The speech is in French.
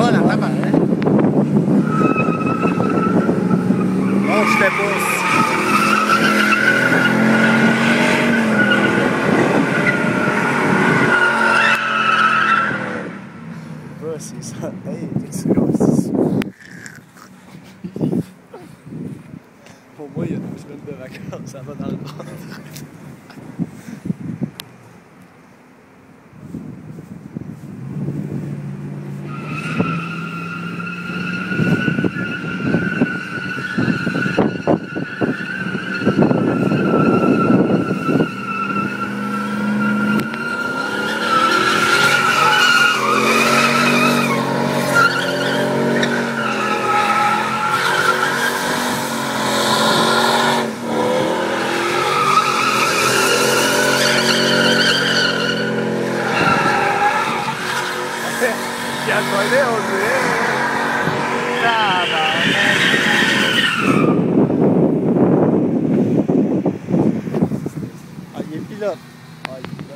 colle à tabac. Hein? Bon, je dépose. C'est ça. Hey, t'es-tu? Pour moi, il y a deux semaines de vacances, ça va dans le ventre. やこれをねさあだねあ、雪だ。あ、雪だ。